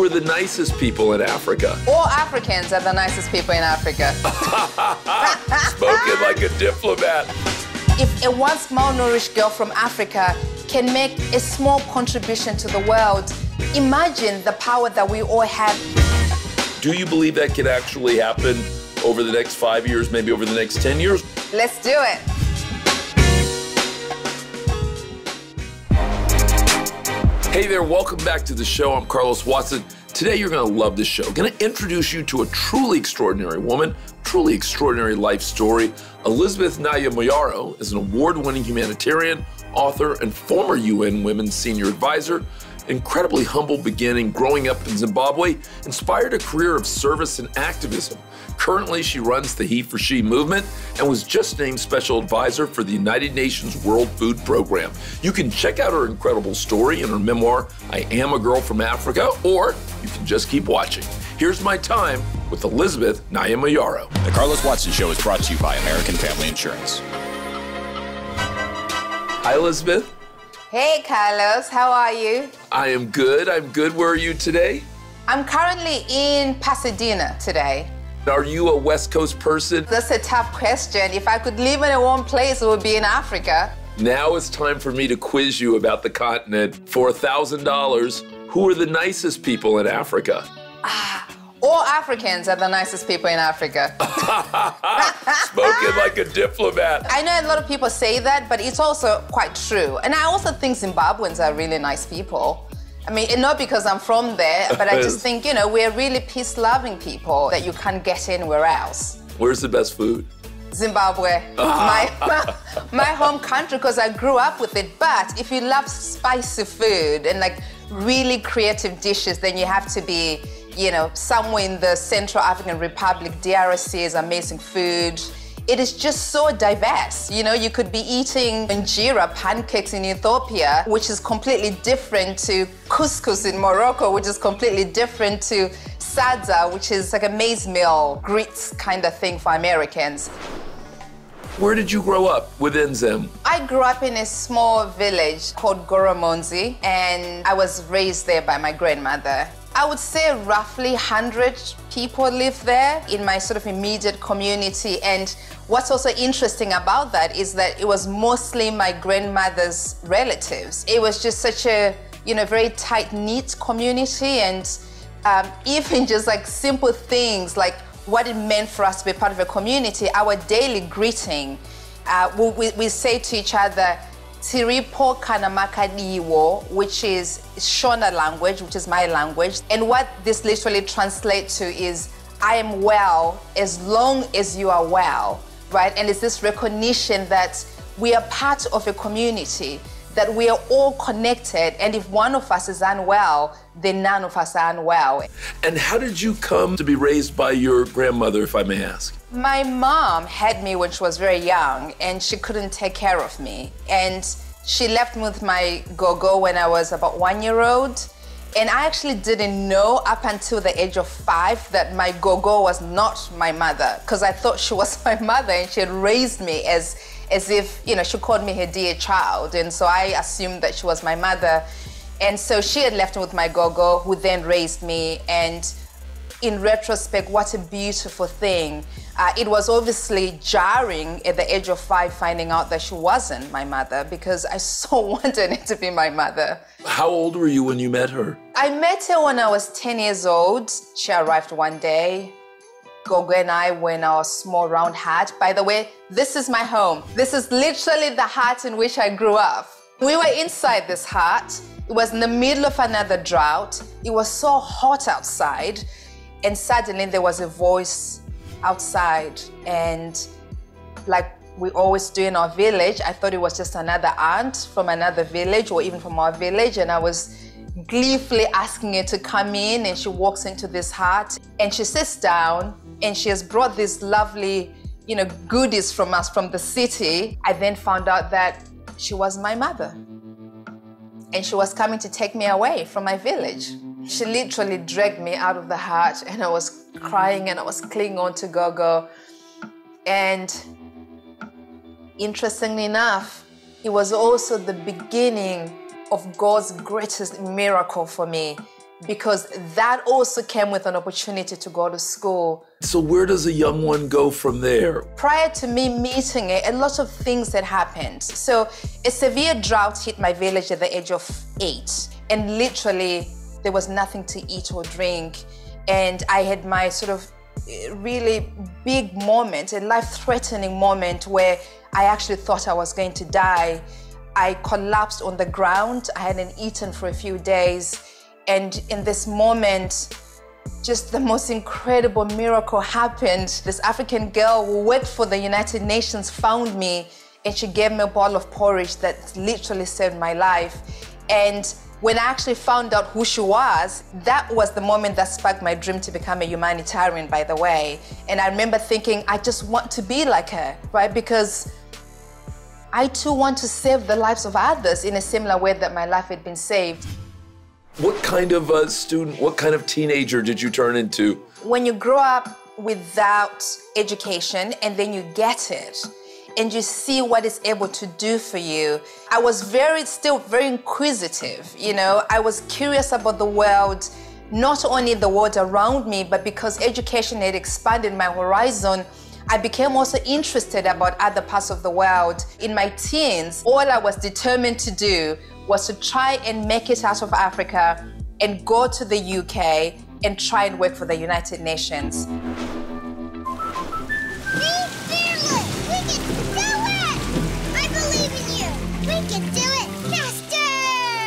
Who are the nicest people in Africa? All Africans are the nicest people in Africa. Spoken like a diplomat. if a once malnourished girl from Africa can make a small contribution to the world, imagine the power that we all have. Do you believe that can actually happen over the next five years, maybe over the next 10 years? Let's do it. Hey there, welcome back to the show. I'm Carlos Watson. Today you're going to love this show. Going to introduce you to a truly extraordinary woman, truly extraordinary life story. Elizabeth Nyamayaro is an award-winning humanitarian, author, and former UN Women's Senior Advisor. Incredibly humble beginning growing up in Zimbabwe inspired a career of service and activism. Currently, she runs the He for She movement and was just named Special Advisor for the United Nations World Food Program. You can check out her incredible story in her memoir, I Am a Girl from Africa, or you can just keep watching. Here's my time with Elizabeth Nyamayaro. The Carlos Watson Show is brought to you by American Family Insurance. Hi, Elizabeth. Hey, Carlos, how are you? I am good. I'm good. Where are you today? I'm currently in Pasadena today. Are you a West Coast person? That's a tough question. If I could live in a warm place, it would be in Africa. Now it's time for me to quiz you about the continent. For $1,000, who are the nicest people in Africa? Ah, All Africans are the nicest people in Africa. Spoken like a diplomat. I know a lot of people say that, but it's also quite true. And I also think Zimbabweans are really nice people. I mean, not because I'm from there, but I just think, you know, we're really peace loving people that you can't get anywhere else. Where's the best food? Zimbabwe, my, my, my home country, because I grew up with it. But if you love spicy food and like really creative dishes, then you have to be, you know, somewhere in the Central African Republic. DRC is amazing food. It is just so diverse. You know, you could be eating injera pancakes in Ethiopia, which is completely different to couscous in Morocco, which is completely different to sadza, which is like a maize meal, grits kind of thing for Americans. Where did you grow up within Zim? I grew up in a small village called Goromonzi, and I was raised there by my grandmother. I would say roughly 100 people live there in my sort of immediate community. And what's also interesting about that is that it was mostly my grandmother's relatives. It was just such a, you know, very tight knit community. And um, even just like simple things like what it meant for us to be part of a community, our daily greeting, uh, we, we, we say to each other, Tiripo Kanamakadiwo, which is Shona language, which is my language. And what this literally translates to is, I am well as long as you are well, right? And it's this recognition that we are part of a community, that we are all connected. And if one of us is unwell, of us are unwell. And how did you come to be raised by your grandmother, if I may ask? My mom had me when she was very young, and she couldn't take care of me. And she left me with my go-go when I was about one year old. And I actually didn't know up until the age of five that my go-go was not my mother, because I thought she was my mother and she had raised me as, as if, you know, she called me her dear child. And so I assumed that she was my mother. And so she had left me with my go-go, who then raised me. And in retrospect, what a beautiful thing. Uh, it was obviously jarring at the age of five finding out that she wasn't my mother because I so wanted it to be my mother. How old were you when you met her? I met her when I was 10 years old. She arrived one day. Gogo and I were in our small round hut. By the way, this is my home. This is literally the hut in which I grew up. We were inside this hut. It was in the middle of another drought. It was so hot outside. And suddenly there was a voice outside. And like we always do in our village, I thought it was just another aunt from another village or even from our village. And I was gleefully asking her to come in. And she walks into this hut and she sits down and she has brought this lovely, you know, goodies from us from the city. I then found out that she was my mother. And she was coming to take me away from my village. She literally dragged me out of the hut and I was crying and I was clinging on to Gogo. And interestingly enough, it was also the beginning of God's greatest miracle for me because that also came with an opportunity to go to school. So, where does a young one go from there? Prior to me meeting it, a lot of things had happened. So, a severe drought hit my village at the age of eight, and literally, there was nothing to eat or drink. And I had my sort of eh, really big moment, a life threatening moment where I actually thought I was going to die. I collapsed on the ground. I hadn't eaten for a few days. And in this moment, just the most incredible miracle happened. This African girl who worked for the United Nations found me and she gave me a bowl of porridge that literally saved my life. And when I actually found out who she was, that was the moment that sparked my dream to become a humanitarian, by the way. And I remember thinking, I just want to be like her, right? Because I too want to save the lives of others in a similar way that my life had been saved. What kind of a student, what kind of teenager did you turn into? When you grow up without education and then you get it, and you see what it's able to do for you. I was very, still very inquisitive, you know, I was curious about the world, not only the world around me, but because education had expanded my horizon, I became also interested about other parts of the world. In my teens, all I was determined to do was to try and make it out of Africa and go to the UK and try and work for the United Nations.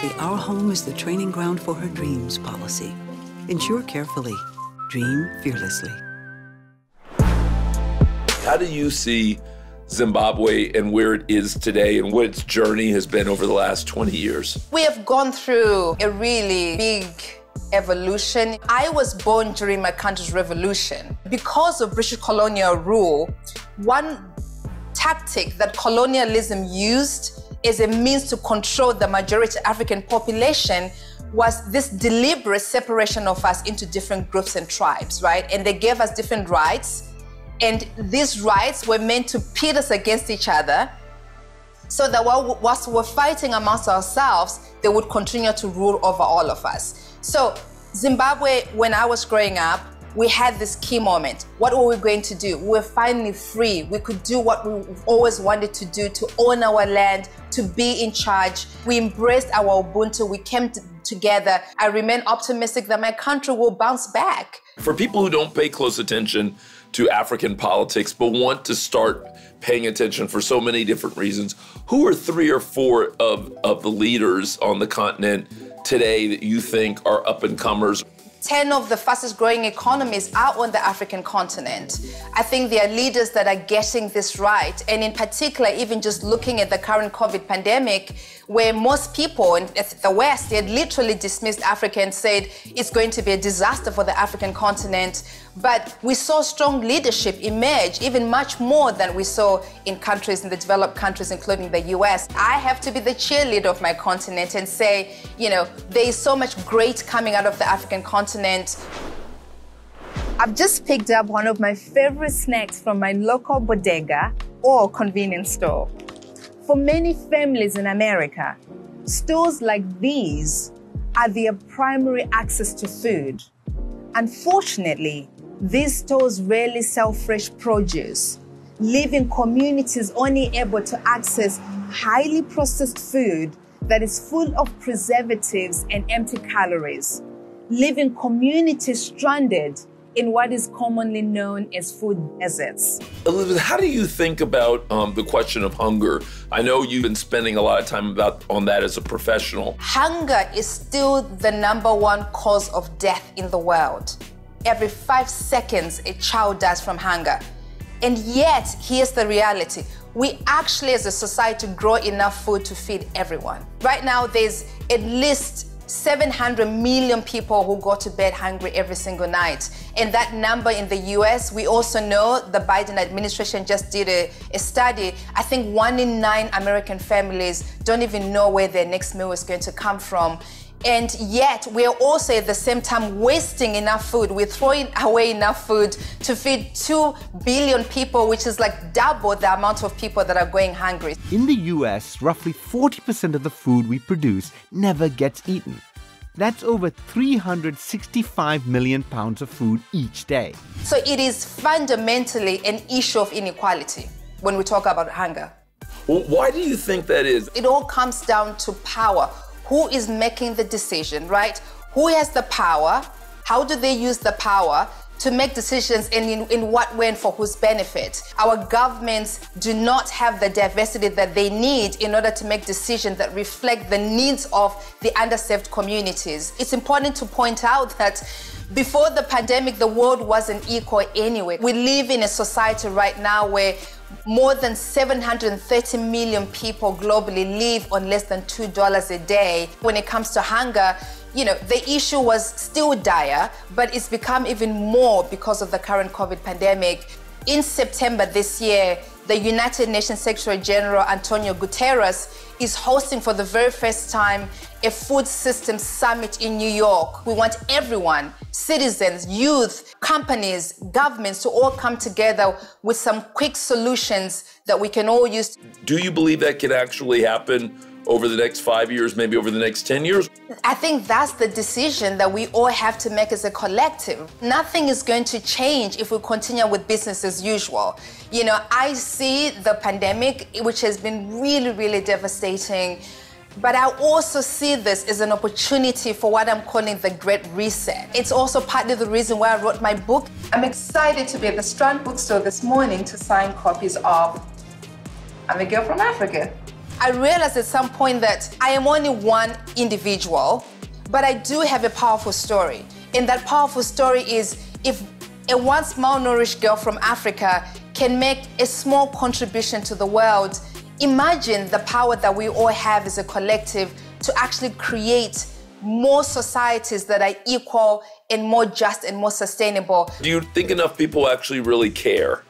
The Our Home is the training ground for her dreams policy. Ensure carefully. Dream fearlessly. How do you see Zimbabwe and where it is today and what its journey has been over the last 20 years? We have gone through a really big evolution. I was born during my country's revolution. Because of British colonial rule, one tactic that colonialism used as a means to control the majority African population was this deliberate separation of us into different groups and tribes, right? And they gave us different rights and these rights were meant to pit us against each other so that whilst we're fighting amongst ourselves, they would continue to rule over all of us. So, Zimbabwe, when I was growing up, we had this key moment. What were we going to do? We were finally free. We could do what we always wanted to do to own our land, to be in charge. We embraced our Ubuntu. We came together. I remain optimistic that my country will bounce back. For people who don't pay close attention, to African politics, but want to start paying attention for so many different reasons. Who are three or four of, of the leaders on the continent today that you think are up and comers? 10 of the fastest growing economies are on the African continent. I think there are leaders that are getting this right. And in particular, even just looking at the current COVID pandemic, where most people in the West, had literally dismissed Africa and said it's going to be a disaster for the African continent. But we saw strong leadership emerge, even much more than we saw in countries, in the developed countries, including the US. I have to be the cheerleader of my continent and say, you know, there is so much great coming out of the African continent. I've just picked up one of my favorite snacks from my local bodega or convenience store. For many families in America, stores like these are their primary access to food. Unfortunately, these stores rarely sell fresh produce, leaving communities only able to access highly processed food that is full of preservatives and empty calories, leaving communities stranded in what is commonly known as food deserts. Elizabeth, how do you think about um, the question of hunger? I know you've been spending a lot of time about on that as a professional. Hunger is still the number one cause of death in the world. Every five seconds, a child dies from hunger. And yet, here's the reality. We actually, as a society, grow enough food to feed everyone. Right now, there's at least 700 million people who go to bed hungry every single night. And that number in the US, we also know the Biden administration just did a, a, study. I think one in nine American families don't even know where their next meal is going to come from. And yet, we're also at the same time wasting enough food. We're throwing away enough food to feed 2 billion people, which is like double the amount of people that are going hungry. In the US, roughly 40% of the food we produce never gets eaten. That's over 365 million pounds of food each day. So it is fundamentally an issue of inequality when we talk about hunger. Well, why do you think that is? It all comes down to power. Who is making the decision, right? Who has the power? How do they use the power? to make decisions and in, in what way and for whose benefit. Our governments do not have the diversity that they need in order to make decisions that reflect the needs of the underserved communities. It's important to point out that before the pandemic, the world wasn't equal anyway. We live in a society right now where more than 730 million people globally live on less than $2 a day. When it comes to hunger, you know, the issue was still dire, but it's become even more because of the current COVID pandemic. In September this year, the United Nations Secretary General Antonio Guterres is hosting for the very first time a food system summit in New York. We want everyone, citizens, youth, companies, governments to all come together with some quick solutions that we can all use. Do you believe that can actually happen? Over the next five years, maybe over the next 10 years? I think that's the decision that we all have to make as a collective. Nothing is going to change if we continue with business as usual. You know, I see the pandemic, which has been really, really devastating. But I also see this as an opportunity for what I'm calling the Great Reset. It's also partly the reason why I wrote my book. I'm excited to be at the Strand Bookstore this morning to sign copies of I'm a Girl from Africa. I realized at some point that I am only one individual, but I do have a powerful story. And that powerful story is if a once malnourished girl from Africa can make a small contribution to the world, imagine the power that we all have as a collective to actually create more societies that are equal and more just and more sustainable. Do you think enough people actually really care?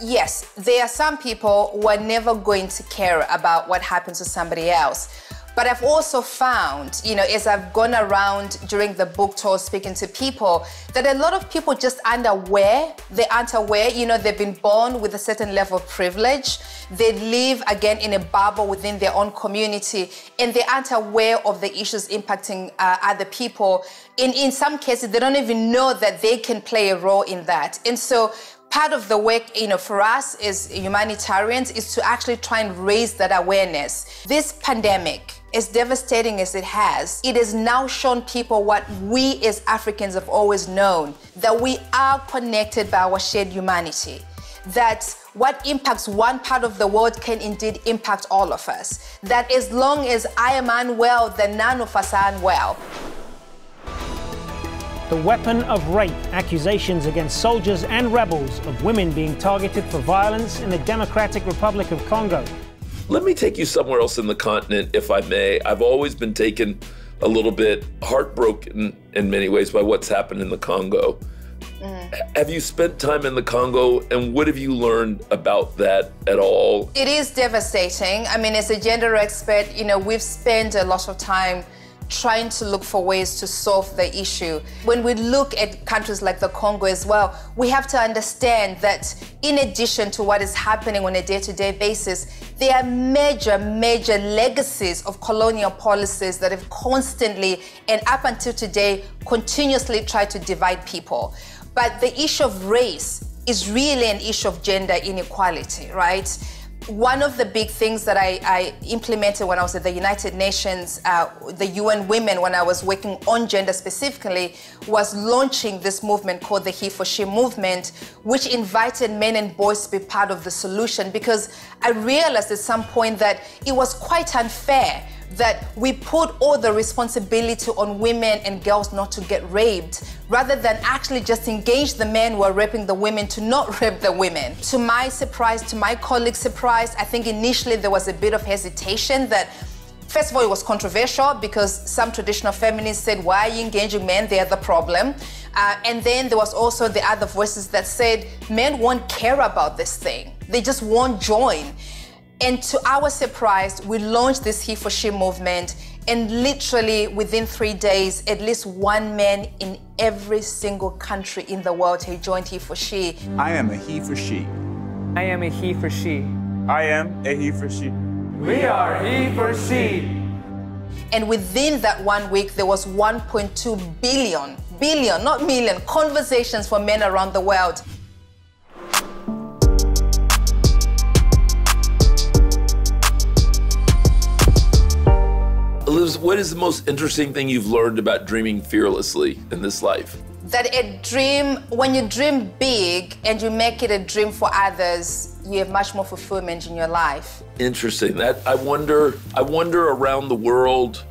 Yes, there are some people who are never going to care about what happens to somebody else. But I've also found, you know, as I've gone around during the book tour speaking to people, that a lot of people just aren't aware. They aren't aware, you know, they've been born with a certain level of privilege. They live again in a bubble within their own community, and they aren't aware of the issues impacting uh, other people. In, in some cases, they don't even know that they can play a role in that. And so part of the work, you know, for us as humanitarians is to actually try and raise that awareness. This pandemic, as devastating as it has, it has now shown people what we as Africans have always known, that we are connected by our shared humanity. That what impacts one part of the world can indeed impact all of us. That as long as I am unwell, then none of us are unwell the weapon of rape, accusations against soldiers and rebels of women being targeted for violence in the Democratic Republic of Congo. Let me take you somewhere else in the continent, if I may. I've always been taken a little bit heartbroken in many ways by what's happened in the Congo. Mm. Have you spent time in the Congo and what have you learned about that at all? It is devastating. I mean, as a gender expert, you know, we've spent a lot of time trying to look for ways to solve the issue. When we look at countries like the Congo as well, we have to understand that in addition to what is happening on a day to day basis, there are major, major legacies of colonial policies that have constantly and up until today continuously tried to divide people. But the issue of race is really an issue of gender inequality, right? One of the big things that I, I, implemented when I was at the United Nations, uh, the UN Women, when I was working on gender specifically, was launching this movement called the He for She movement, which invited men and boys to be part of the solution. Because I realized at some point that it was quite unfair that we put all the responsibility on women and girls not to get raped rather than actually just engage the men who are raping the women to not rape the women. To my surprise, to my colleagues' surprise, I think initially there was a bit of hesitation that First of all, it was controversial because some traditional feminists said, Why are you engaging men? They're the problem. Uh, and then there was also the other voices that said, Men won't care about this thing, they just won't join. And to our surprise, we launched this He for She movement, and literally within three days, at least one man in every single country in the world had joined He for She. I am a He for She. I am a He for She. I am a He for She. We are He for She. And within that one week, there was 1.2 billion, billion, not million, conversations for men around the world. What is the most interesting thing you've learned about dreaming fearlessly in this life? That a dream, when you dream big and you make it a dream for others, you have much more fulfillment in your life. Interesting. That I wonder I wonder around the world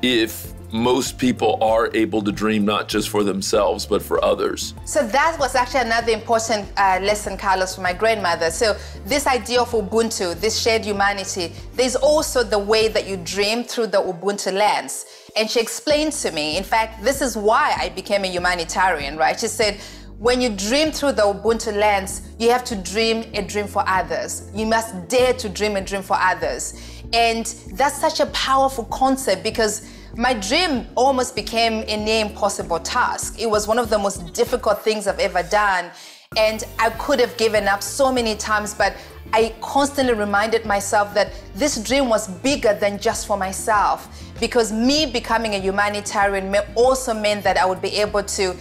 if most people are able to dream not just for themselves but for others. So that was actually another important uh, lesson, Carlos, from my grandmother. So this idea of Ubuntu, this shared humanity, there's also the way that you dream through the Ubuntu lens. And she explained to me, in fact, this is why I became a humanitarian, right? She said, when you dream through the Ubuntu lens, you have to dream a dream for others. You must dare to dream a dream for others. And that's such a powerful concept because my dream almost became a near impossible task. It was one of the most difficult things I've ever done. And I could have given up so many times, but I constantly reminded myself that this dream was bigger than just for myself. Because me becoming a humanitarian also meant that I would be able to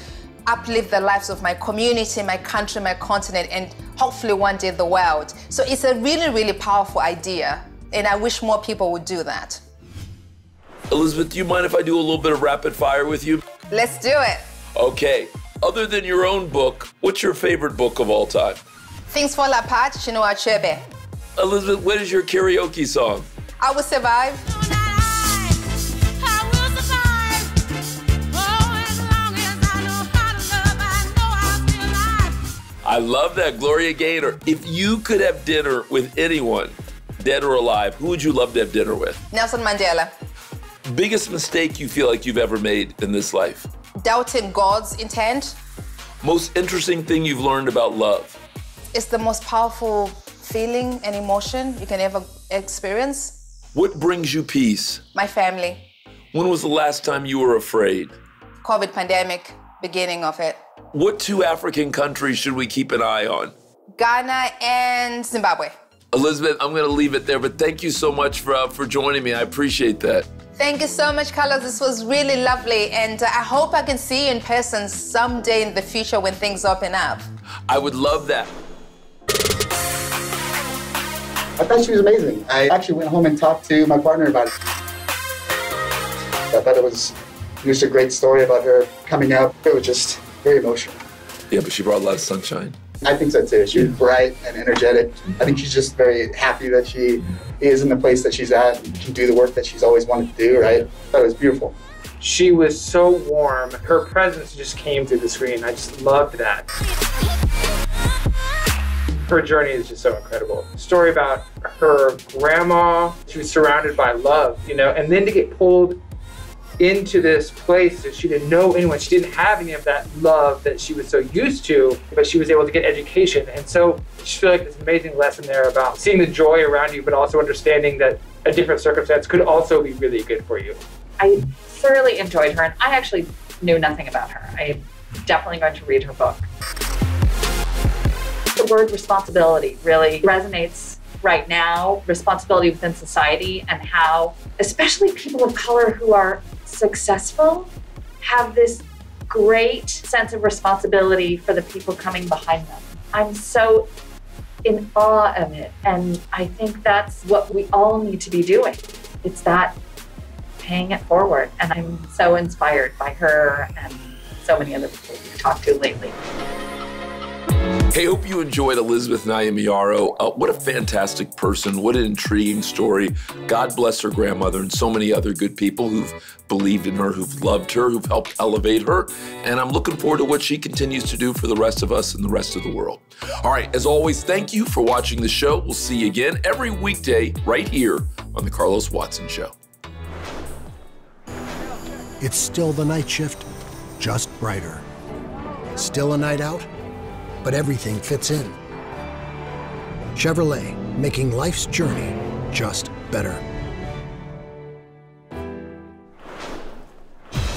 uplift the lives of my community, my country, my continent, and hopefully one day the world. So it's a really, really powerful idea, and I wish more people would do that. Elizabeth, do you mind if I do a little bit of rapid fire with you? Let's do it. Okay. Other than your own book, what's your favorite book of all time? Things Fall Apart, Chinua Achebe. Elizabeth, what is your karaoke song? I Will Survive. I love that, Gloria Gaynor. If you could have dinner with anyone, dead or alive, who would you love to have dinner with? Nelson Mandela. Biggest mistake you feel like you've ever made in this life? Doubting God's intent. Most interesting thing you've learned about love? It's the most powerful feeling and emotion you can ever experience. What brings you peace? My family. When was the last time you were afraid? COVID pandemic, beginning of it. What two African countries should we keep an eye on? Ghana and Zimbabwe. Elizabeth, I'm going to leave it there, but thank you so much for, uh, for joining me. I appreciate that. Thank you so much, Carlos. This was really lovely, and uh, I hope I can see you in person someday in the future when things open up. I would love that. I thought she was amazing. I actually went home and talked to my partner about it. I thought it was just a great story about her coming up. It was just very emotional. Yeah, but she brought a lot of sunshine. I think so too. She was bright and energetic. I think she's just very happy that she is in the place that she's at and can do the work that she's always wanted to do, right? That was beautiful. She was so warm. Her presence just came through the screen. I just loved that. Her journey is just so incredible. Story about her grandma. She was surrounded by love, you know, and then to get pulled into this place that she didn't know anyone. She didn't have any of that love that she was so used to, but she was able to get education. And so I just feel like this amazing lesson there about seeing the joy around you, but also understanding that a different circumstance could also be really good for you. I thoroughly enjoyed her, and I actually knew nothing about her. I'm definitely going to read her book. The word responsibility really resonates right now responsibility within society and how, especially people of color who are successful, have this great sense of responsibility for the people coming behind them. I'm so in awe of it. And I think that's what we all need to be doing. It's that paying it forward. And I'm so inspired by her and so many other people we've talked to lately. Hey, hope you enjoyed Elizabeth Nyamayaro. Uh, what a fantastic person. What an intriguing story. God bless her grandmother and so many other good people who've believed in her, who've loved her, who've helped elevate her. And I'm looking forward to what she continues to do for the rest of us and the rest of the world. All right, as always, thank you for watching the show. We'll see you again every weekday right here on The Carlos Watson Show. It's still the night shift, just brighter. Still a night out? But everything fits in. Chevrolet, making life's journey just better.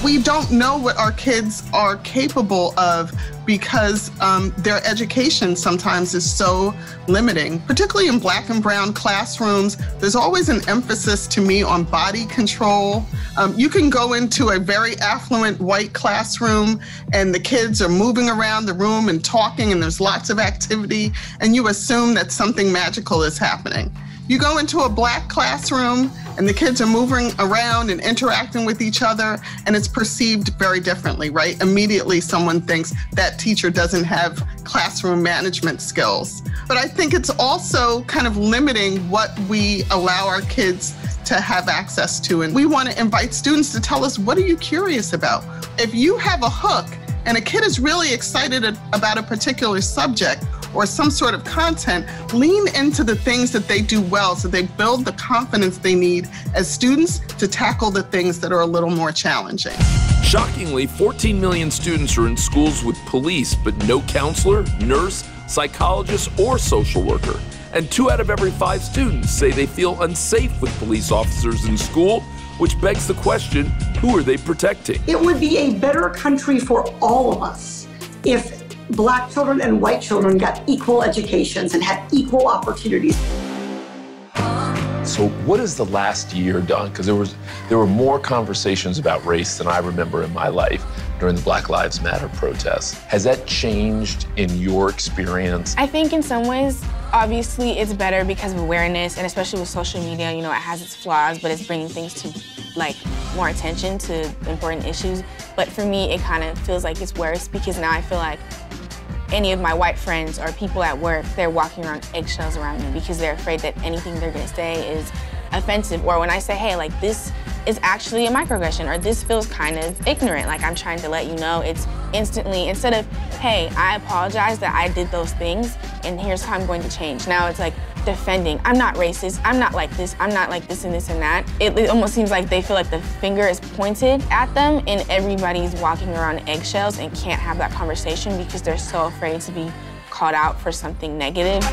We don't know what our kids are capable of because um, their education sometimes is so limiting, particularly in black and brown classrooms. There's always an emphasis to me on body control. Um, you can go into a very affluent white classroom and the kids are moving around the room and talking, and there's lots of activity, and you assume that something magical is happening. You go into a black classroom and the kids are moving around and interacting with each other, and it's perceived very differently, right? Immediately, someone thinks that teacher doesn't have classroom management skills. But I think it's also kind of limiting what we allow our kids to have access to. And we want to invite students to tell us what are you curious about? If you have a hook and a kid is really excited about a particular subject, or some sort of content, lean into the things that they do well so they build the confidence they need as students to tackle the things that are a little more challenging. Shockingly, 14 million students are in schools with police, but no counselor, nurse, psychologist, or social worker. And two out of every five students say they feel unsafe with police officers in school, which begs the question who are they protecting? It would be a better country for all of us if black children and white children got equal educations and had equal opportunities. So what has the last year done? Because there was there were more conversations about race than I remember in my life during the Black Lives Matter protests. Has that changed in your experience? I think in some ways, obviously it's better because of awareness and especially with social media, you know, it has its flaws, but it's bringing things to like more attention to important issues. But for me, it kind of feels like it's worse because now I feel like any of my white friends or people at work, they're walking around eggshells around me because they're afraid that anything they're gonna say is offensive. Or when I say, hey, like this is actually a microaggression or this feels kind of ignorant, like I'm trying to let you know, it's instantly, instead of, hey, I apologize that I did those things and here's how I'm going to change. Now it's like, defending. I'm not racist. I'm not like this. I'm not like this and this and that. It, it, almost seems like they feel like the finger is pointed at them and everybody's walking around eggshells and can't have that conversation because they're so afraid to be called out for something negative.